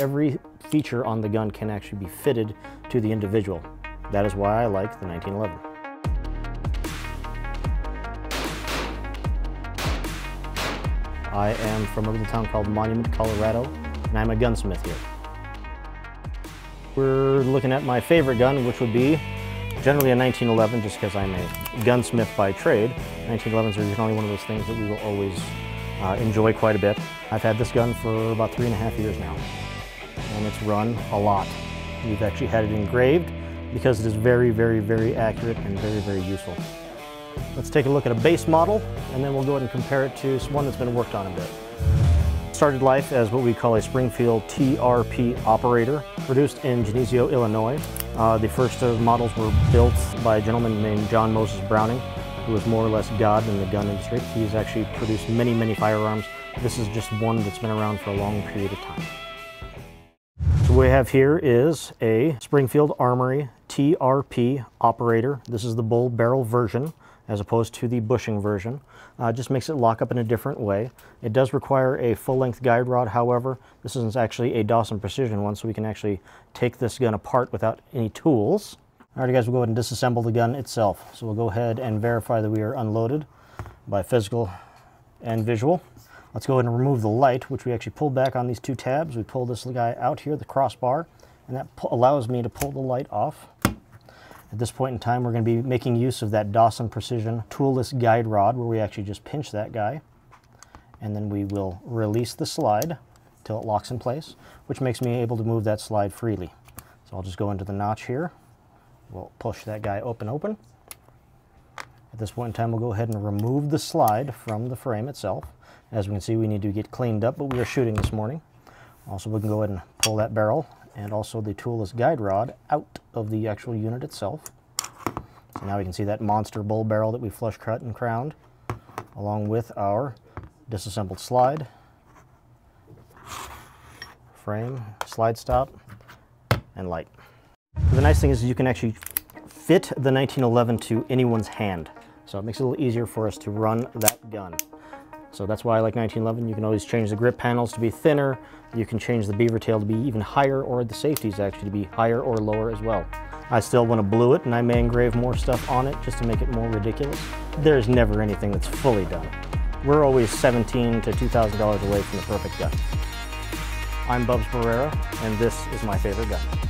every feature on the gun can actually be fitted to the individual. That is why I like the 1911. I am from a little town called Monument, Colorado, and I'm a gunsmith here. We're looking at my favorite gun, which would be generally a 1911, just because I'm a gunsmith by trade. 1911s are generally one of those things that we will always uh, enjoy quite a bit. I've had this gun for about three and a half years now, and it's run a lot. We've actually had it engraved because it is very, very, very accurate and very, very useful. Let's take a look at a base model, and then we'll go ahead and compare it to one that's been worked on a bit. Started life as what we call a Springfield TRP operator, produced in Geneseo, Illinois. Uh, the first of models were built by a gentleman named John Moses Browning, who was more or less God in the gun industry. He's actually produced many, many firearms. This is just one that's been around for a long period of time. We have here is a Springfield Armory TRP operator. This is the bull barrel version as opposed to the bushing version. Uh, just makes it lock up in a different way. It does require a full-length guide rod, however. This is actually a Dawson Precision one, so we can actually take this gun apart without any tools. Alright guys, we'll go ahead and disassemble the gun itself. So we'll go ahead and verify that we are unloaded by physical and visual. Let's go ahead and remove the light, which we actually pulled back on these two tabs. We pull this guy out here, the crossbar, and that allows me to pull the light off. At this point in time, we're going to be making use of that Dawson Precision toolless guide rod where we actually just pinch that guy. And then we will release the slide till it locks in place, which makes me able to move that slide freely. So I'll just go into the notch here. We'll push that guy open, open. At this point in time, we'll go ahead and remove the slide from the frame itself. As we can see, we need to get cleaned up, but we are shooting this morning. Also, we can go ahead and pull that barrel and also the toolless guide rod out of the actual unit itself. So now we can see that monster bull barrel that we flush cut and crowned, along with our disassembled slide, frame, slide stop, and light. The nice thing is you can actually fit the 1911 to anyone's hand. So it makes it a little easier for us to run that gun. So that's why I like 1911. You can always change the grip panels to be thinner. You can change the beaver tail to be even higher or the safeties actually to be higher or lower as well. I still want to blue it and I may engrave more stuff on it just to make it more ridiculous. There's never anything that's fully done. We're always 17 to $2,000 away from the perfect gun. I'm Bubz Barrera and this is my favorite gun.